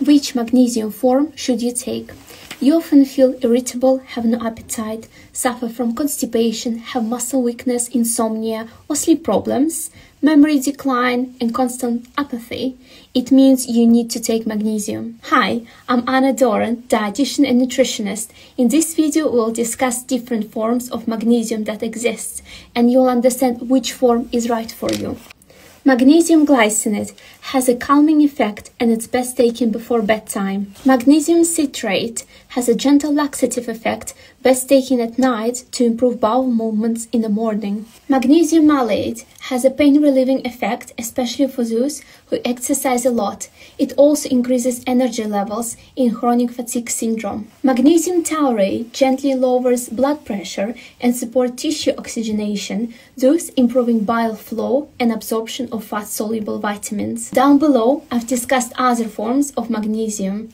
Which magnesium form should you take? You often feel irritable, have no appetite, suffer from constipation, have muscle weakness, insomnia, or sleep problems, memory decline, and constant apathy. It means you need to take magnesium. Hi, I'm Anna Doran, dietitian and nutritionist. In this video, we'll discuss different forms of magnesium that exist, and you'll understand which form is right for you. Magnesium glycinate has a calming effect and it's best taken before bedtime. Magnesium citrate has a gentle laxative effect, best taken at night to improve bowel movements in the morning. Magnesium malate has a pain relieving effect, especially for those who exercise a lot. It also increases energy levels in chronic fatigue syndrome. Magnesium taurate gently lowers blood pressure and supports tissue oxygenation, thus improving bile flow and absorption of fat soluble vitamins. Down below, I've discussed other forms of magnesium.